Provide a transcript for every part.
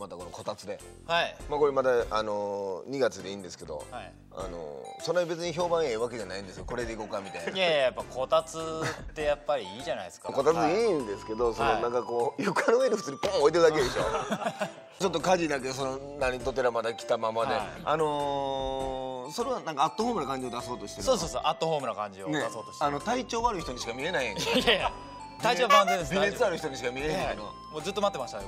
またこのこたつで。はい。まあこれまだあの2月でいいんですけど、はい。あのそんなに別に評判ええわけじゃないんですよ。これでいこうかみたいな。いやいややっぱこたつってやっぱりいいじゃないですか。こたつはいいいんですけど、そのはいなんかこう 床の上に普通にポン置いてるだけでしょ。ちょっと火事だけその何とてらまだ来たままで、はい。あのー、それはなんかアットホームな感じを出そうとしてるそうそうそうアットホームな感じを出ねそうとしてあの体調悪い人にしか見えないやんけいやいや体調万全です。微熱あるる人にしか見えへんけど、もうずっと待ってましたよ。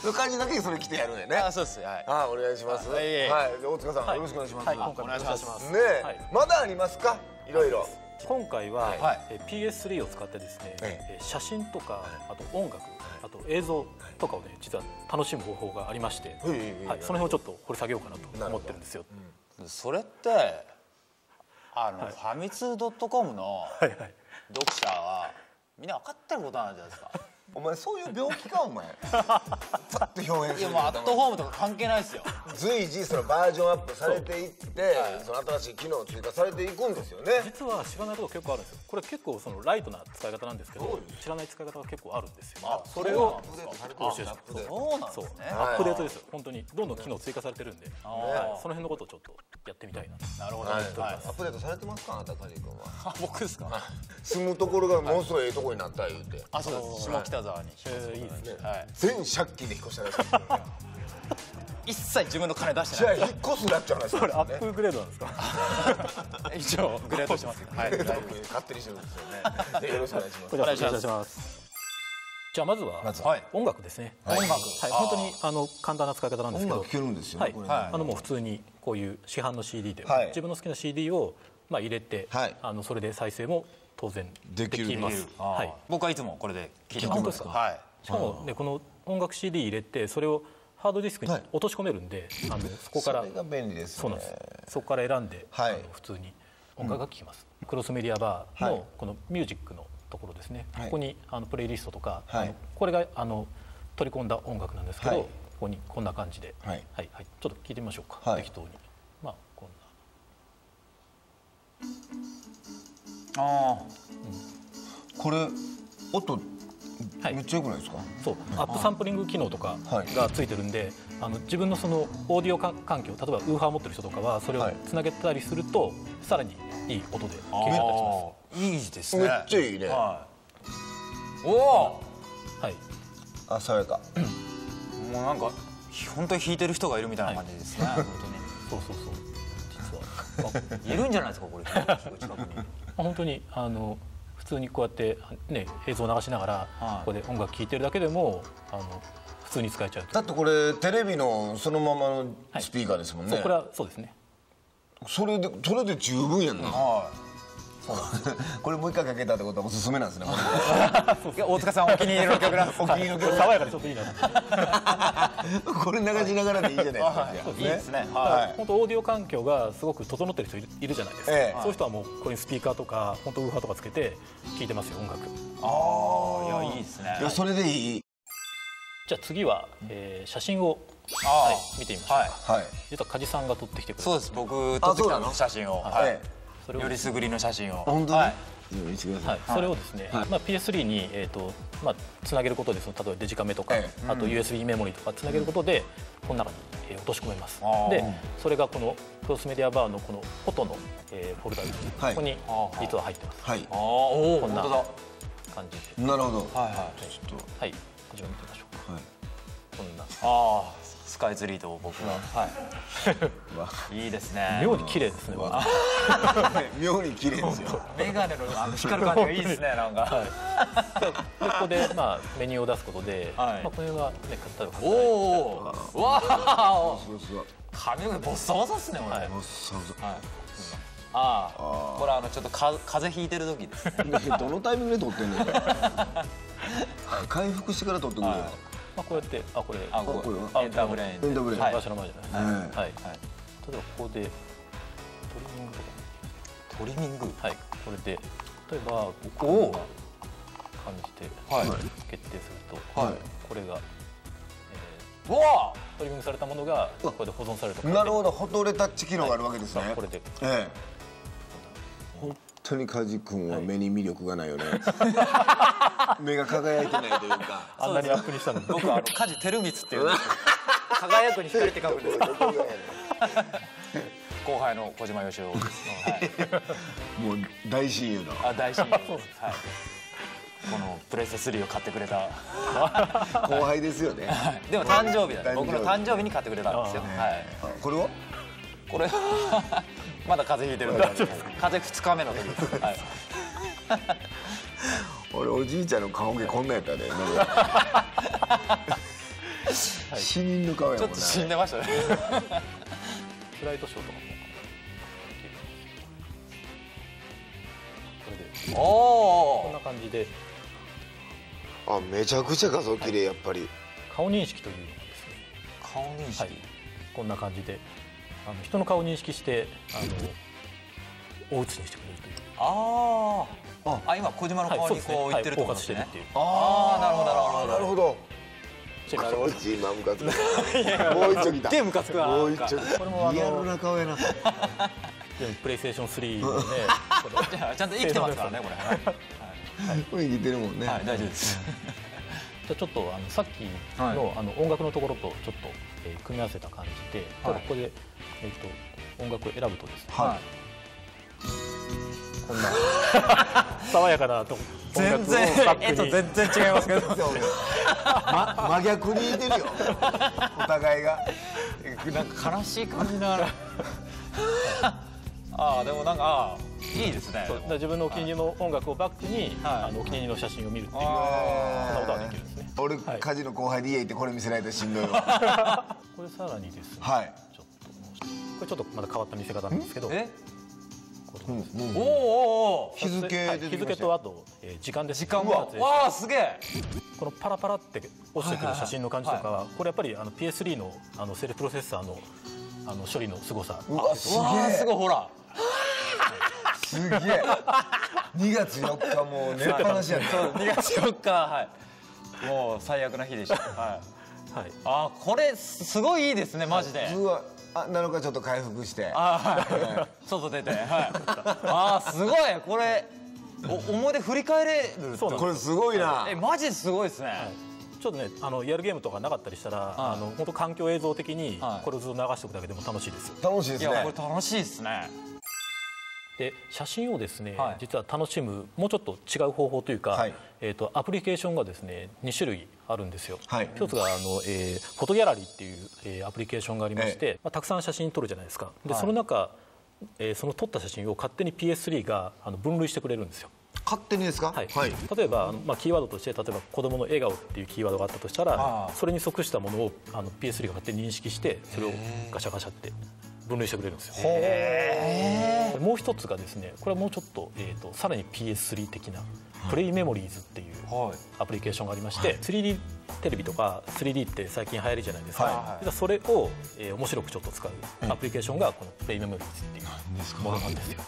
その感じだけそれ着てやるね。あそうです。はい。あお願いします。はい。はい。で大塚さん、よろしくお願いします、はい、ね今回お願いします。え、はい。まだありますか？いろいろ。今回は、はい。えー PS3 を使ってですね、ええ。ー写真とかあと音楽あと映像とかをね実は楽しむ方法がありまして、はい。はいはいはい、その辺をちょっと掘り下げようかなと思ってるんですよ。それってあの、ファミツー .com のはいはい。読者はみんな分かってることなんじゃないですか。お前そういう病気かお前。パッと表現するいやもうアットホームとか関係ないですよ。随時そのバージョンアップされていってその新しい機能追加されていくんですよね。実は知らないこと結構あるんですよ。これ結構そのライトな使い方なんですけど、知らない使い方が結構あるんですよ。あそれをアップデートされてるんですよ。アップデートそうなんですね。アップデートですよ。本当にどんどん機能追加されてるんで、ーはい、その辺のことをちょっとやってみたいな。と。なるほど、はいはい。アップデートされてますかあなたカジ君は。あ僕で すか？住むところがものすごいええとこになった言うて。あそうです。下北沢に、えーいいですね。はい、全借金で引っ越したらしい。一切自分の金出してじゃあない引っ越すなっちゃう話これアですよね。ップグレードなんですか？一応グレードしてます。け どはい。勝手にしてるんですよね。でよろしくお願いします。お願いしますお願いします。じゃあまずは、まずは。い。音楽ですね。音楽。はい、本当にあの簡単な使い方なんですけど、音楽聴けるんですよねはい、これね。あのもう普通にこういう市販の CD で、はい。自分の好きな CD をまあ入れて、はい。あのそれで再生も当然できます。はい。僕はいつもこれで聞いてあ本当ですか？はい。しかもねこの音楽 CD 入れてそれをハードディスクにはい。落とし込めるんで、あのそこからそれが便利ですそうねなんです。そこから選んで、はい。あの普通に音楽が聴きます。クロスメディアバーはい。のこのミュージックのところですね。はい。ここにあのプレイリストとか、はい。あのこれがあの取り込んだ音楽なんですけど、はい。ここにこんな感じで、はい。はい。はい。ちょっと聞いてみましょうか。はい。適当に。あこれ音はい。めっちゃ良くないですか？そう。アップサンプリング機能とかはい。がついてるんで、あの自分のそのオーディオか環境例えばウーハーを持ってる人とかはそれをはい。つなげたりすると、さらにいい音であ聞けちゃったりします。いいですね。めっちゃいいね。はい。おおはい、あ爽やか。もうなんか本当に弾いてる人がいるみたいな感じですね、本 そうそうそう。実は、当 にいるんじゃないですかこれ。近くにまあ、本当にあの普通にこうやって、ね、映像を流しながら、はい。ここで音楽聴いてるだけでもあの普通に使えちゃうとだってこれテレビのそのままのスピーカーですもんね、そうこれはそうですね。それでそれで十分やんな、はこれもう一回かけたってことはおすすめなんですね。大塚さんお気に入りの曲なんです。れ お気に入りの曲。爽やかでちょっといいな。とこれ流しながらでいいじゃないですか、いいですね。ははい。本当オーディオ環境がすごく整ってる人いるいるじゃないですか、ええ。そういう人はもうここにスピーカーとか本当ウーハーとかつけて聴いてますよ音楽。ああいやいいですね。いやそれでいい。じゃあ次は、えー写真を、はい、見てみましょうか、はい。はい。実は梶さんが撮ってきてくれた。そうです。僕撮ってきたのです写真を。ははいよりすぐりの写真を。本当に、はい。それをですね、まあ、PS3 に、えーとまあ、つなげることでその例えばデジカメとか、えあと USB メモリとかつなげることでこの中に、えー落とし込めます。でそれがこのクロスメディアバーのこのフォトの、えーフォルダではい。ここに実は入ってます。はい。あこんな感じで。なるほど。はいはい。ちょっはい。こちら見てみましょうか。とはい。こんな。ああスカイツリーと僕がは。うわい。いいですね。妙に綺麗ですね 妙に綺麗ですよ。メガネのあの光る感じがいいですねなんか。でここで、まあ、メニューを出すことで、はい。まあ、これは、ね、例えばおおわあそうそう髪の毛ボッサボサっすねこれ、はい。そうそうはい。ああこれあのちょっとか風邪ひいてる時ですね。どのタイミングで撮ってんの回復してから撮ってくれよ、はい。まあ、こうやってあこれあここエンターブレインエンターブレインはい。場所の前じゃないはい。はい例えばここでトリミング。とかトリミング。はい。これで例えばこおこんなお感じではい。決定すると、はい。これが、えうわー。トリミングされたものがここで保存されるとなるほど。フォトレタッチ機能があるわけですね、まあこれで。ええ。ほ当に梶君は目に魅力がないよね 目が輝いてないというか。あんなにアップにしたのに。僕はあの梶照光っていう 輝くに光って書くんですけど。後輩の小島よしおです、はい、もう大親友の。あ大親友。です、はい、このプレステ3を買ってくれた。後輩ですよね。でも誕生日だ誕生日。僕の誕生日に買ってくれたんですよ、はい、あこれは？これ。まだ風邪ひいてるんで。風邪2日目の時です、はい、俺おじいちゃんの顔毛こんなんやったね 死人の顔やもんな。ちょっと死んでましたね。スライドショーとかも。これで。おこんおな感じで。あめちゃくちゃ画像綺麗やっぱり。顔認識というのがですね。顔認識、はい。こんな感じで。あの人の顔を認識してあのお写にしてくれるという。あーあ今小島の顔にこう言ってるですね。スしてるっていう。ああなるほどなるほどなるほど。ムカつく。もう一丁来た。でムカつくわもう一丁これもあのリアルな顔やな。プレイステーション3のねこれ。じゃあちゃんと生きてますからねこれ。はい、これ生きてるもんね。はい、大丈夫です。じゃあちょっとあのさっきの,、はい。あの音楽のところとちょっと、えー組み合わせた感じで、ここで、えー、と音楽を選ぶとですね、はいこんな。爽やかなと音全楽を然。バックに。えっと全然違いますけど。ま、真逆にいてるよ。お互いが。なんか悲しい感じなあ あでもなんかああいいですね。自分のお気に入りの音楽をバックに、はい。あのお気に入りの写真を見るっていう、あそんなことができるんですね。俺、はい。家事の後輩で家行ってこれ見せられたらしんどいわ。これさらにですね、はい。ちょっとこれちょっとまだ変わった見せ方なんですけど。うんおおおお日付はい日付とあと、えー時間です時間わわあすげえ。このパラパラって落ちてくる写真の感じとかはこれやっぱりあの PS3 のあのセルフプロセッサーのあの処理の凄さ。うわすごいほら。すげえ。2月4日もう寝っぱなしやった2月4日はい。もう最悪な日でした。はい。はい。あこれすすごいいいですねマジで。うわあ7日ちょっと回復して。あはい。外出て。はい。あーすごい。これお思い出振り返れるそうなんこれすごいな。えマジですごいですね、ちょっとねあのやるゲームとかなかったりしたら、あの本当環境映像的にはい。これをずっと流しておくだけでも楽しいですよ。楽しいですね。いやこれ楽しいですねで写真をですね、はい。実は楽しむもうちょっと違う方法というか、はい。えー、とアプリケーションがですね2種類あるんですよ、はい。一つがあの、えーフォトギャラリーっていう、えーアプリケーションがありまして、まあ、たくさん写真撮るじゃないですか。で、はい。その中、えーその撮った写真を勝手に PS3 があの分類してくれるんですよ。勝手にですか？はい。例えばまあ、キーワードとして例えば子供の笑顔っていうキーワードがあったとしたらそれに即したものをあの PS3 が勝手に認識してそれをガシャガシャって分類してくれるんですよ。でもう一つがですねこれはもうちょっと,、えー、とさらに PS3 的なプレイメモリーズっていうはい。アプリケーションがありまして、3D テレビとか 3D って最近流行りじゃないですか、はい。実はそれを、えー面白くちょっと使うアプリケーションがこのプレイメモリーズっていうものなんですよ。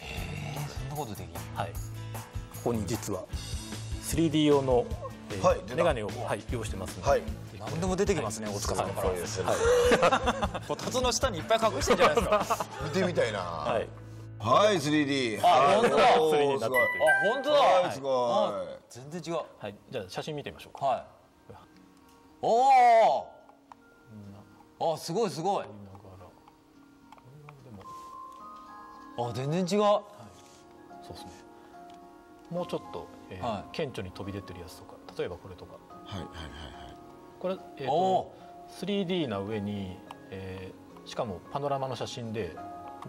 えー。そんなことできるはい、ここに実は 3D 用の、えーはいメガネを、はい、用意してますので、はい何でも出てきますね大塚さんから。そうです。はい。こたつの下にいっぱい隠してんじゃないですか。見てみたいな。はい。はい 3D あ本当だはいおー。3D になってるすごい。あ本当だ。はいすごいあ全然違う。はい、じゃあ写真見てみましょうか。はい。おおあすごいすごい。あ全然違う。そうですね。もうちょっと、えーはい。顕著に飛び出てるやつとか例えばこれとか。はいはいこれ、えーおと 3D な上に、えーしかもパノラマの写真で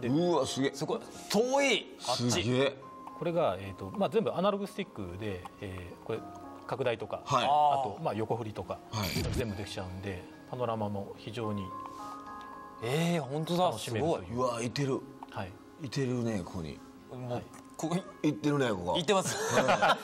ではいはいうわすげえ。すごい遠い。あっち。すげえ。これが、えーとまあ、全部アナログスティックで、えーこれ拡大とか、はい。ああと、まあ、横振りとか、はい。全部できちゃうんでパノラマも非常に、えー本当だ。楽しすごいめるという。うわいてる。はい、いてるねここに。もうここにいってるねここ。行ってます。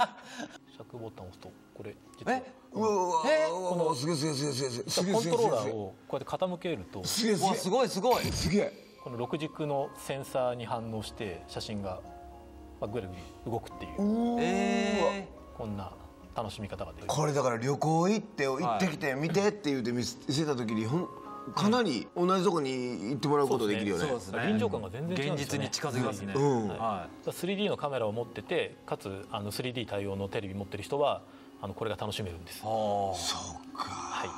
尺ボタンを押すとこれえ？うわうわえ？うわすげえすげえすげえすげえすげえコントローラーをこうやって傾けるとすげえすごいすごいすげえこの6軸のセンサーに反応して写真が、まあ、ぐるぐる動くっていうえこんな楽しみ方ができるこれだから旅行行って行ってきて見てって言うて見せた時にほんかなり同じとこに行ってもらうことできるよねそうですね臨場感が全然ね現実に近づきますね、うんは 3D のカメラを持っててかつあの 3D 対応のテレビ持ってる人はあのこれが楽しめるんです。そうか。はい。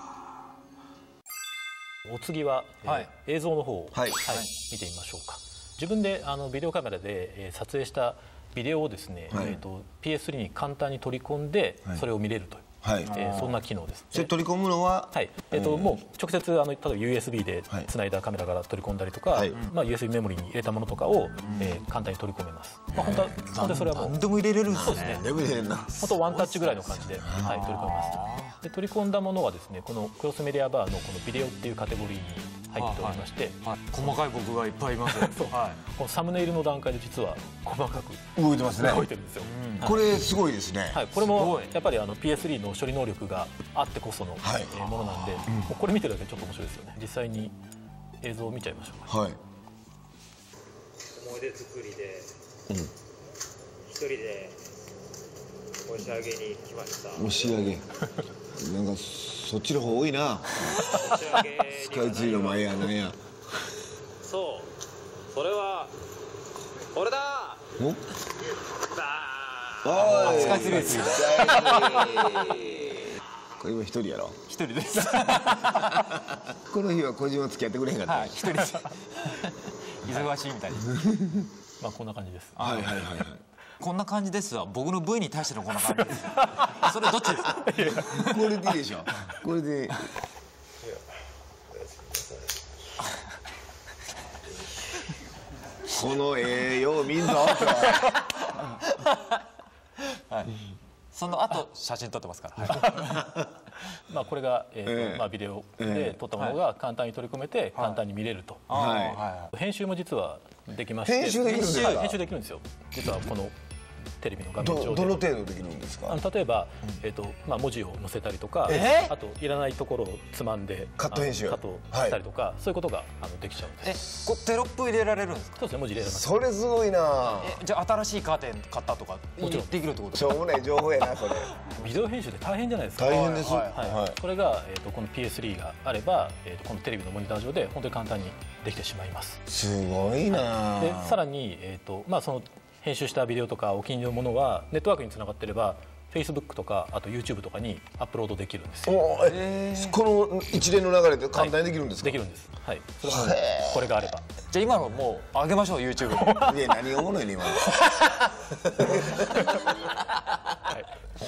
お次は、えーはい。映像の方を、はい。見てみましょうか。自分であのビデオカメラで、えー撮影したビデオをですね、はい。えー、と PS3 に簡単に取り込んで、はい。それを見れるという、はい。えーそんな機能です、それ取り込むのは？はい。えーともう直接あの例えば USB ではい。つないだカメラから取り込んだりとか、はい。まあ、USB メモリに入れたものとかを、えー簡単に取り込めます、まあ、本当は本当にそれはもう何でも入れれるんですね。眠れへんな。本当ワンタッチぐらいの感じで、はい、取り込みますで取り込んだものはですねこのクロスメディアバーのこのビデオっていうカテゴリーに入っておりまして、はい、細かい僕がいっぱいいます。はこのサムネイルの段階で実は細かく動いてますね。動いてるんですよ、これすごいですね。はい、これもやっぱりあの PS3 の処理能力があってこその、はい。えーものなんで、もうこれ見てるだけでちょっと面白いですよね。実際に映像を見ちゃいましょうか。はい。思い出作りで、一人で押し上げに来ました。押し上げなんかそっちの方多いな。スカイツリーの前やなんや。そう。それは俺だ。お？だおい。スカイツリーです。よスカイツリーこれ今一人やろ。一人です。この日は小島付き合ってくれへんかった、はい一人です。忙しいみたいです。まあこんな感じです。はいはいはいはい。こんな感じですわ。僕の V に対してのこんな感じですそれどっちですか？これでいいでしょ。これでこのええよう見んぞ その後写真撮ってますから、はい。まあこれが、えーまあ、ビデオえで撮ったものが簡単に取り込めて簡単に見れると、は編集も実はできまして。編集できるんですか？はい編集できるんですよ。実はこのテレビの画い面上で。どどの程度できるんですか？あの例えば、えーとまあ、文字を載せたりとか、え？あといらないところをつまんでカット編集。カットしたりとか、そういうことがあのできちゃうんでえすこテロップ入れられるんですか？そうですね文字入れられます。それすごいなえじゃあ新しいカーテン買ったとか？もちろん。できるってことしょうもない情報やなそれ。ビデオ編集で大変じゃないですか？大変ですはいはい。はい。これが、えー、とこの PS3 があれば、えー、とこのテレビのモニター上で本当に簡単にできてしまいます。すごいなでさらに、えーとまあ、その編集したビデオとかお気に入りのものはネットワークにつながってれば Facebook とかあと YouTube とかにアップロードできるんですよ。おえこの一連の流れで簡単にできるんですか、できるんです。はい。それもこれがあれば。じゃあ今のもう上げましょう YouTube に いや何がおもろいね今の。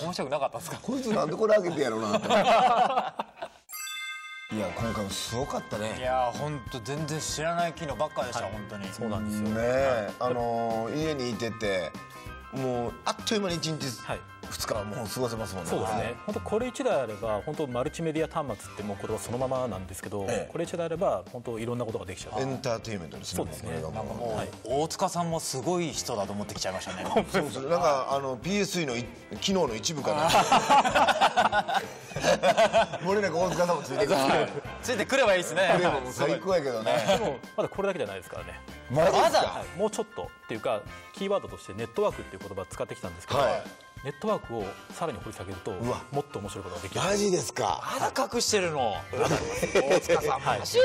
面白くなかったですか？こいつなんでこれ開けてやろうなって いや今回もすごかったいねやー本当全然知らない機能ばっかでした、本当に。そうなんですよ、ねえあのー家にいててもうあっという間に1日はい2日はもう過ごせますもんね。そうですね、本当これ1台あれば本当マルチメディア端末ってもう言葉そのままなんですけど、ええ。これ1台あれば本当いろんなことができちゃう。エンターテインメントですねそうですね。なんかももう、大塚さんもすごい人だと思ってきちゃいましたね。う そうそう。なんかあの PS3 のい機能の一部かな。漏れなく大塚さんもついてくる。ついてくればいいですね。最高やけどね。でもまだこれだけじゃないですからね。まだはい。もうちょっとっていうかキーワードとしてネットワークっていう言葉を使ってきたんですけど、はいネットワークをさらに掘り下げるとうわ。もっと面白いことができる。マジですか。まだ隠してるの。大塚さん。マジ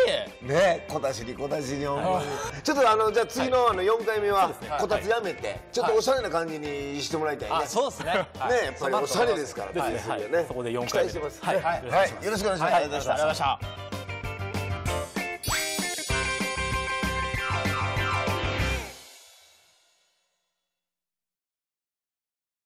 ね小出しに小出しにちょっとあのじゃあ次のあの4回目はこたつやめてちょっとおしゃれな感じにしてもらいたいね。あそうですね。ねねやっぱりおしゃれですからですね。PS3 はい。ねそこで4期回目。待してます。はい。はい。よろしくお願いします。ありがとうございました